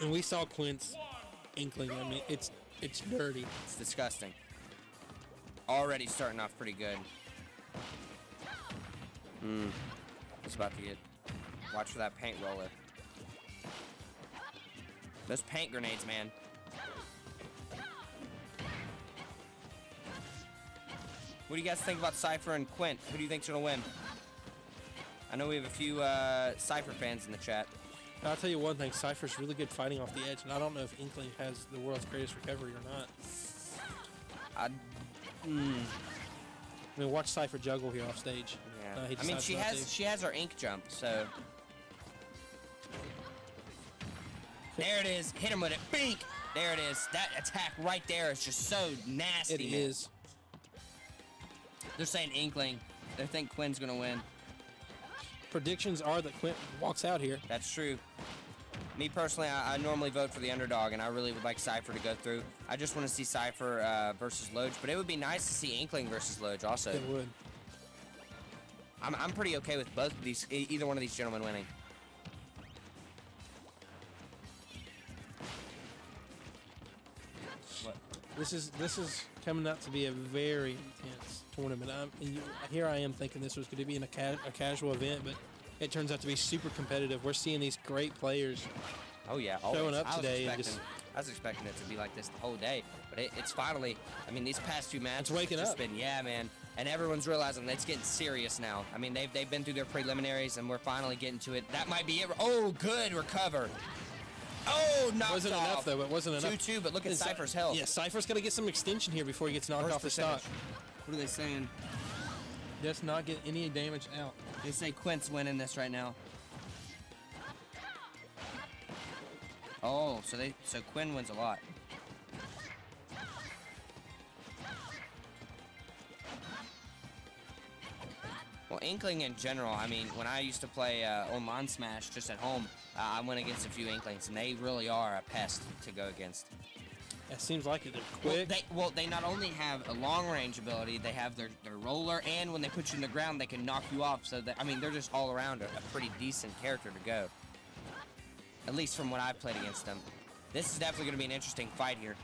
And we saw Quint's inkling. I mean, it's it's dirty. It's disgusting. Already starting off pretty good. Hmm. It's about to get. Watch for that paint roller. Those paint grenades, man. What do you guys think about Cypher and Quint? Who do you think's gonna win? I know we have a few uh, Cypher fans in the chat. I'll tell you one thing: Cypher's really good fighting off the edge, and I don't know if Inkling has the world's greatest recovery or not. I, I mean, watch Cypher juggle here off stage. yeah. Uh, I mean, she has to. she has her ink jump, so. There it is. Hit him with it. Bink. There it is. That attack right there is just so nasty. It man. is. They're saying Inkling. They think Quint's gonna win. Predictions are that Quint walks out here. That's true. Me personally, I, I normally vote for the underdog, and I really would like Cypher to go through. I just want to see Cypher uh, versus Loge, but it would be nice to see Inkling versus Loge also. It would. I'm, I'm pretty okay with both of these, either one of these gentlemen winning. This is this is coming out to be a very intense tournament. I'm, you, here I am thinking this was going to be in a, ca- a casual event, but it turns out to be super competitive. We're seeing these great players. Oh yeah, Showing always. up I was today just- I was expecting it to be like this the whole day, but it, it's finally. I mean, these past two matches, It's waking just up. been yeah, man, and everyone's realizing that it's getting serious now. I mean, they've they've been through their preliminaries, and we're finally getting to it. That might be it. Oh, good recover. Oh, knocked Wasn't off. enough though. It wasn't enough. Two two, but look at Is- Cypher's health. Yeah, Cypher's got to get some extension here before he gets knocked First off the stock. What are they saying? Does not get any damage out. They say Quint's winning this right now. Oh, so they so Quint wins a lot. Well, Inkling in general, I mean, when I used to play uh, Oman Smash just at home, uh, Uh, I went against a few Inklings, and they really are a pest to go against. It seems like it. They're Well, quick. they, well, they not only have a long range ability, they have their, their roller, and when they put you in the ground, they can knock you off. So, that, I mean, they're just all around a, a pretty decent character to go. At least from what I've played against them. This is definitely going to be an interesting fight here.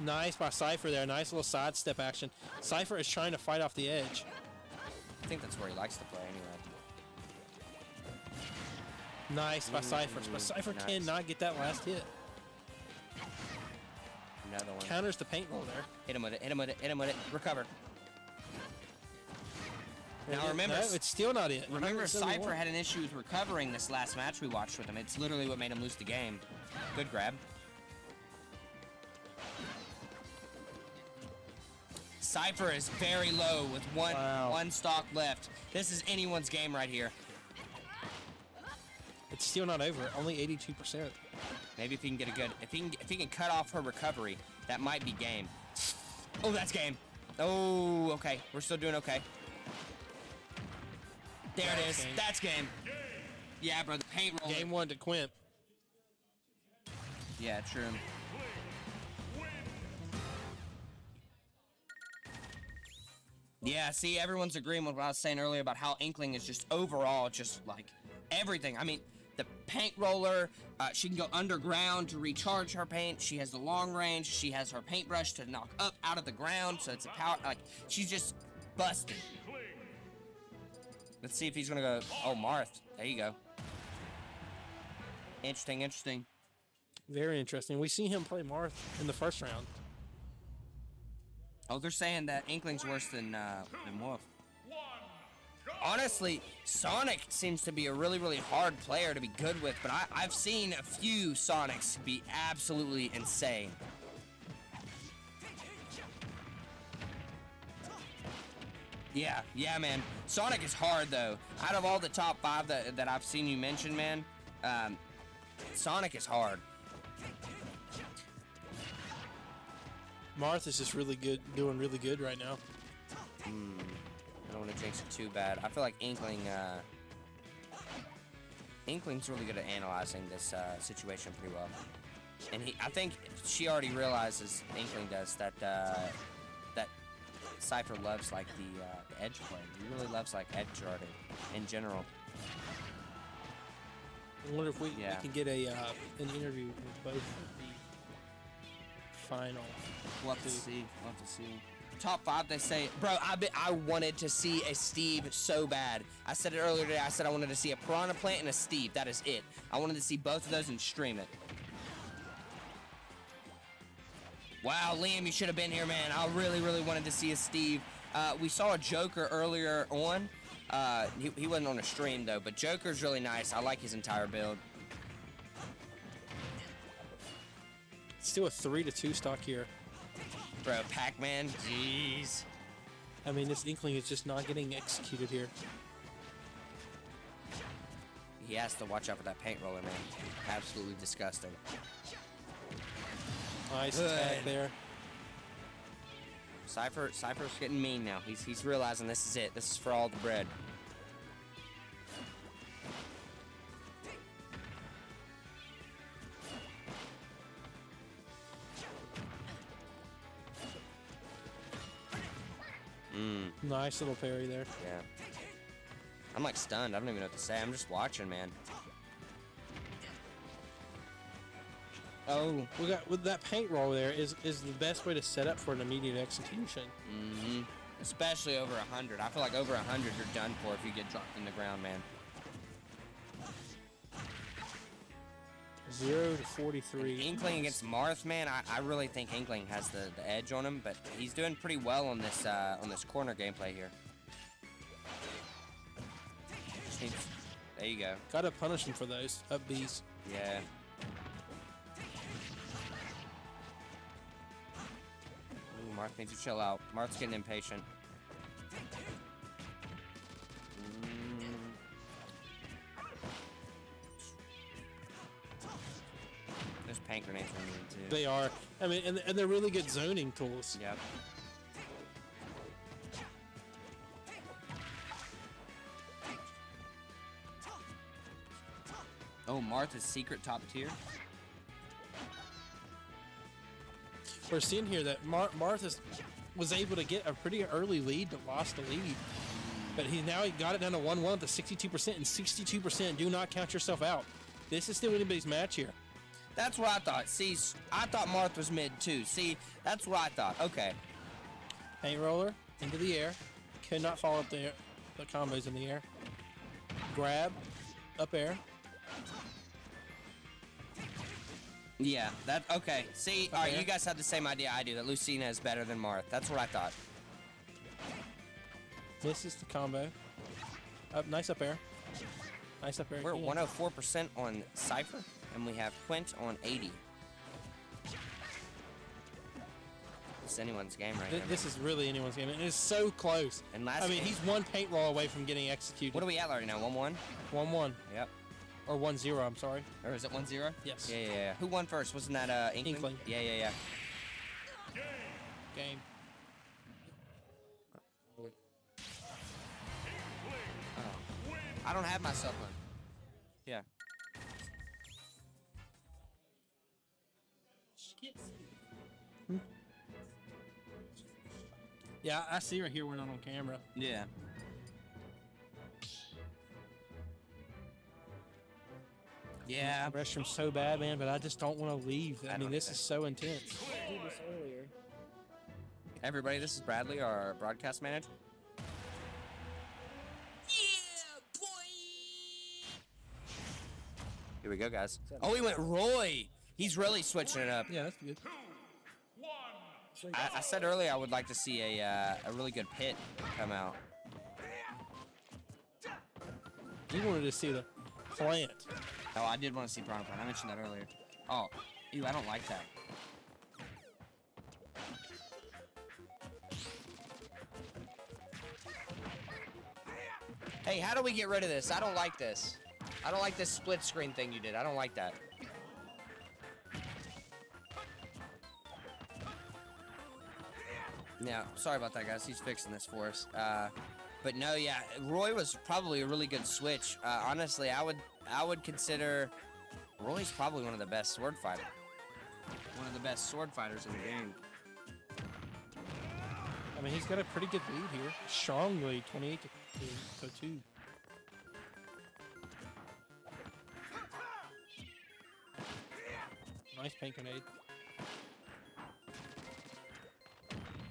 nice by Cypher there. Nice little sidestep action. Cypher is trying to fight off the edge. I think that's where he likes to play anyway. Nice by Cypher. But mm-hmm. Cypher nice. cannot get that last hit. Another one. Counters the paint roll there. Hit him with it, hit him with it, hit him with it. Recover. Now remember, No, it's still not it. remember 171. Cypher had an issue with recovering this last match we watched with him. It's literally what made him lose the game. Good grab. Cypher is very low with one Wow. one stock left. This is anyone's game right here. It's still not over. Only 82%. Maybe if he can get a good, if he can, if he can cut off her recovery, that might be game. Oh, that's game. Oh, okay. We're still doing okay. There it That's is. game. That's game. Yeah, bro. The paint roller. Game one to Quint. Yeah, true. Yeah, see, everyone's agreeing with what I was saying earlier about how Inkling is just overall just like everything. I mean, the paint roller, uh, she can go underground to recharge her paint. She has the long range. She has her paintbrush to knock up out of the ground, so it's a power. Like she's just busted. Let's see if he's gonna go. Oh, Marth. There you go. Interesting, interesting. Very interesting. We see him play Marth in the first round. Oh, they're saying that Inkling's worse than uh, than Wolf. Honestly, Sonic seems to be a really, really hard player to be good with, but I, I've seen a few Sonics be absolutely insane. Yeah, yeah, man. Sonic is hard though. Out of all the top five that, that I've seen you mention, man, um, Sonic is hard. Marth is just really good, doing really good right now. I don't want to jinx it too bad. I feel like Inkling, uh, Inkling's really good at analyzing this uh, situation pretty well. And he, I think she already realizes, Inkling does, that uh, that Cypher loves like the, uh, the edge play. He really loves like edge guarding in general. I wonder if we, Yeah. we can get a uh, an interview with both of the final. We'll have to see. We'll have to see. Top five, they say, bro. I be, I wanted to see a Steve so bad. I said it earlier today. I said I wanted to see a Piranha Plant and a Steve. That is it. I wanted to see both of those and stream it. Wow, Liam, you should have been here, man. I really, really wanted to see a Steve. Uh, we saw a Joker earlier on. Uh, he, he wasn't on a stream though, but Joker's really nice. I like his entire build. Still a three to two stock here. Bro, Pac-Man, jeez. I mean, this Inkling is just not getting executed here. He has to watch out for that paint roller, man. Absolutely disgusting. Nice Good. tag there. Cypher, Cypher's getting mean now. He's he's realizing this is it. This is for all the bread. Nice little parry there. yeah. I'm like stunned. I don't even know what to say. I'm just watching, man. Oh. We got with that paint roll there is is the best way to set up for an immediate execution. Mm-hmm. Especially over a hundred. I feel like over a hundred, you're done for if you get dropped in the ground, man. Zero to forty-three. Inkling against Marth, man, I, I really think Inkling has the, the edge on him, but he's doing pretty well on this uh, on this corner gameplay here. There you go. Gotta punish him for those up Bs. Yeah. Ooh, Marth needs to chill out. Marth's getting impatient. They are. I mean, and, and they're really good zoning tools. Yep. Oh, Martha's secret top tier. We're seeing here that Mar- Martha was able to get a pretty early lead, but lost the lead. But he now he got it down to one one to sixty-two percent, and sixty-two percent. Do not count yourself out. This is still anybody's match here. That's what I thought. See, I thought Marth was mid too. See, that's what I thought. Okay. Paint roller into the air. Could not follow up the, the combos in the air. Grab, up air. Yeah, that okay. See, all right, Okay. you guys have the same idea I do that Lucina is better than Marth. That's what I thought. This is the combo. Up, nice up air. Nice up air. We're at 104% on Cypher, and we have Quint on 80. It's anyone's game right Th- now. This is really anyone's game. It is so close. And last I mean, game- he's one paint roll away from getting executed. What are we at right now? 1 1? One one Yep. or one zero. I'm sorry. Or is it 1 0? Yes. Yeah, yeah, yeah. Who won first? Wasn't that uh, Inkling? Inkling. Yeah, yeah, yeah. Game. Oh. I don't have my cell phone. Yeah. Yeah, I see right here. We're not on camera. Yeah. Yeah. Restroom's so bad, man, but I just don't want to leave. I, I mean, this is so intense. I did this earlier. Everybody, this is Bradley, our broadcast manager. Yeah, boy. Here we go, guys. Oh, he went Roy. He's really switching it up. Yeah, that's good. I, I said earlier I would like to see a uh, a really good Pit come out. You wanted to see the plant. Oh, I did want to see Piranha Plant. I mentioned that earlier. Oh, ew, I don't like that. Hey, how do we get rid of this? I don't like this. I don't like this split screen thing you did. I don't like that. Yeah, sorry about that, guys. He's fixing this for us. Uh, but no, yeah, Roy was probably a really good switch. Uh, honestly, I would I would consider Roy's probably one of the best sword fighters. One of the best sword fighters in the game. I mean, he's got a pretty good lead here. Strongly, 28 to, 2. Nice paint grenade.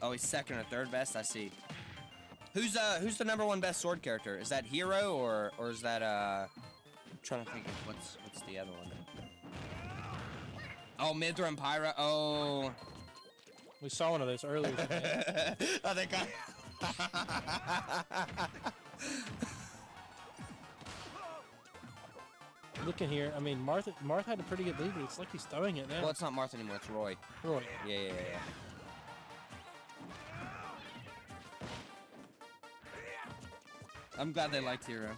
Oh, he's second or third best. I see. Who's uh who's the number one best sword character? Is that Hero or or is that uh? I'm trying to think of what's what's the other one. Oh, Mythra and Pyra. Oh. We saw one of those earlier. oh, they got. Looking here, I mean, Martha Martha had a pretty good lead, but it's like he's throwing it now. well, it's not Martha anymore. It's Roy. Roy? Yeah, yeah, yeah. I'm glad they liked Hero.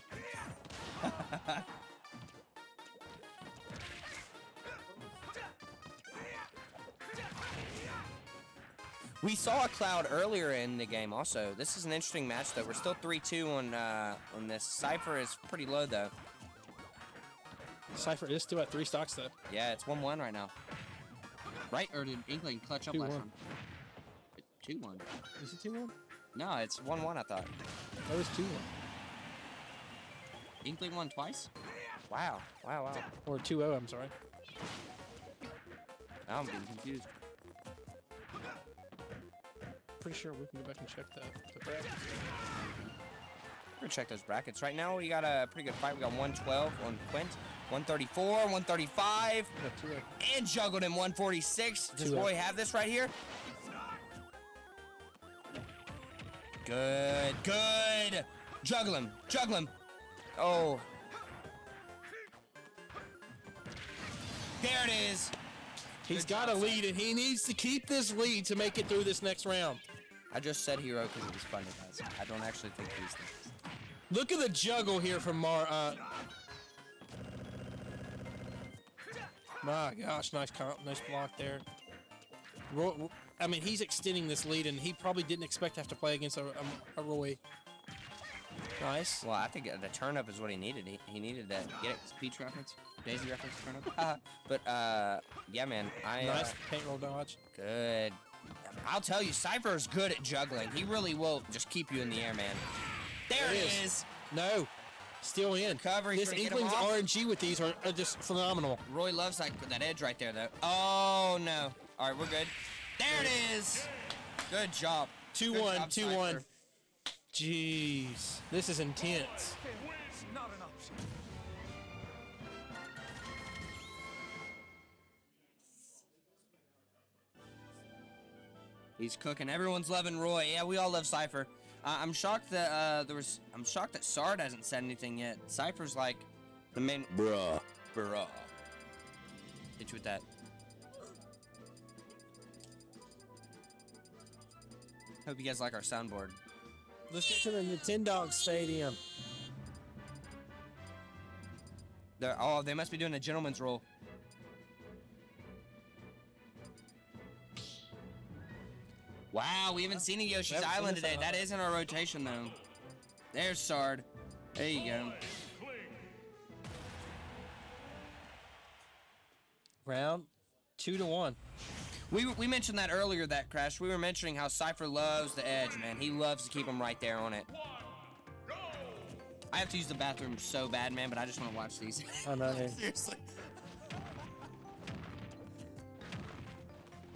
we saw a Cloud earlier in the game. Also, this is an interesting match though. We're still three-two on uh, on this. Cypher is pretty low though. Cypher is still at three stocks though. Yeah, it's one-one right now. Right, or did Inkling clutch up last 2-1. one? Two-one. Is it two one? No, it's one-one. I thought. That was two one Inkling won twice. Wow! Wow! Wow! or two zero. I'm sorry. Now I'm getting confused. Pretty sure we can go back and check the, the brackets. We're gonna check those brackets. Right now, we got a pretty good fight. We got 112 on Quint, 134, 135, We got two zero. and juggled him 146. Does Two oh. Roy up. have this right here? Good, good. Juggle him, juggle him. Oh. There it is. He's Good got a job, lead, and he needs to keep this lead to make it through this next round. I just said hero because it was funny, guys. I don't actually think these things. Look at the juggle here from Mar. Uh, my gosh, nice comp, nice block there. Roy, I mean, he's extending this lead, and he probably didn't expect to have to play against a, a, a Roy. Nice. Well, I think uh, the turnip is what he needed. He, he needed that. Get it? Peach reference? Daisy reference turnip? but, uh, yeah, man. I, uh, nice uh, paint roll dodge. Good. I'll tell you, Cypher is good at juggling. He really will just keep you in the air, man. There it is. is. No. Still in. Recovery. This Inkling's RNG with these are, are just phenomenal. Roy loves that, that edge right there, though. Oh, no. All right, we're good. There it is. Good job. 2-1, 2-1. Jeez, this is intense. He's cooking. Everyone's loving Roy. Yeah, we all love Cypher. Uh, I'm shocked that uh, there was. I'm shocked that Sard hasn't said anything yet. Cypher's like the main. Bruh. Bruh. Hit you with that. Hope you guys like our soundboard. Let's get to the Nintendo Stadium. They're, oh, they must be doing a gentleman's roll. Wow, we haven't seen a Yoshi's Island today. That is in our rotation, though. There's Sard. There you go. Round two to one. We, we mentioned that earlier, that crash. We were mentioning how Cypher loves the edge, man. He loves to keep him right there on it. I have to use the bathroom so bad, man, but I just want to watch these. I know. Seriously.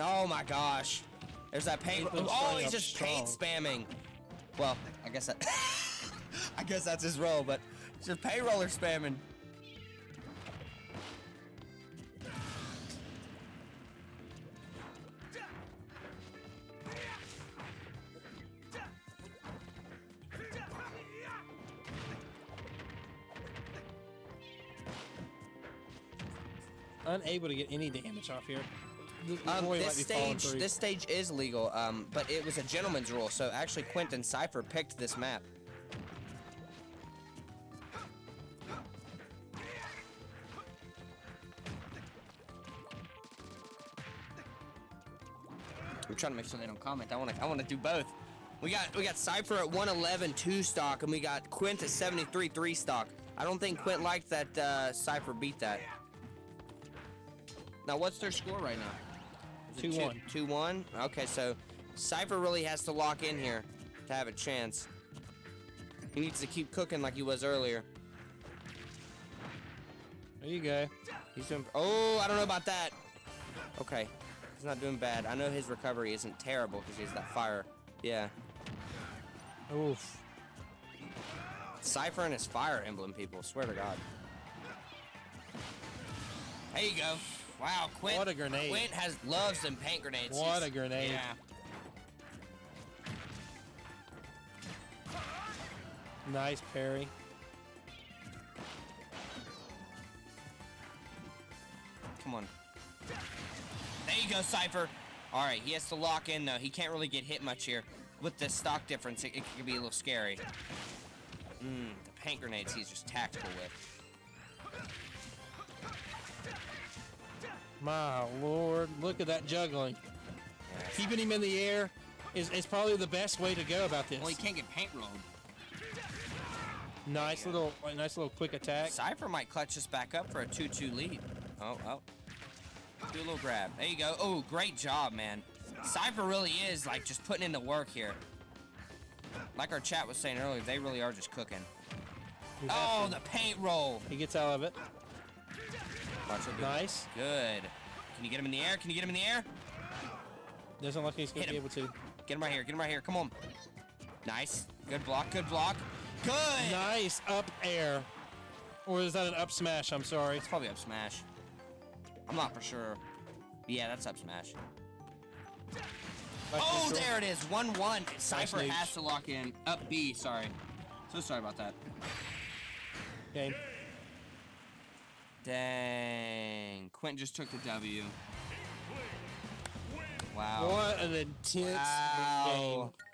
Oh my gosh. There's that paint. Oh, he's just paint spamming. Well, I guess that. I guess that's his role, but it's just payroller spamming. Unable to get any damage off here. Um, this stage, this stage is legal, um, but it was a gentleman's rule. So actually, Quint and Cypher picked this map. I'm trying to make sure they don't comment. I want to. I want to do both. We got we got Cypher at 111 two stock, and we got Quint at 73 three stock. I don't think Quint liked that uh, Cypher beat that. Now, what's their score right now? Is it 2-1. Two one. Okay, so Cypher really has to lock in here to have a chance. He needs to keep cooking like he was earlier. There you go. He's doing. Oh, I don't know about that. Okay. He's not doing bad. I know his recovery isn't terrible because he has that fire. Yeah. Oof. Cypher and his fire emblem people, swear to God. There you go. Wow, Quint. What a grenade. Quint has loves them paint grenades. What a grenade. Yeah. Nice parry. Come on. There you go, Cypher. All right, he has to lock in though. He can't really get hit much here. With the stock difference, it, it could be a little scary. Mmm, the paint grenades he's just tactical with. My lord, look at that juggling. Keeping him in the air is, is probably the best way to go about this. Well, he can't get paint rolled. Nice little, nice little quick attack. Cypher might clutch us back up for a 2-2 lead. Oh, oh. Do a little grab. There you go. Oh, great job, man. Cypher really is, like, just putting in the work here. Like our chat was saying earlier, they really are just cooking. Oh, the paint roll. He gets out of it. Watch it. Nice. Good. Can you get him in the air? Can you get him in the air? Doesn't look like he's going to be able to. Get him right here. Get him right here. Come on. Nice. Good block. Good block. Good. Nice up air. Or is that an up smash? I'm sorry. It's probably up smash. I'm not for sure. Yeah, that's up smash. Nice Oh, there it is. 1-1. Cypher Nooch. has to lock in. Up B, sorry. So sorry about that. Game. Dang. Quentin just took the W. Wow. What an intense Wow. game.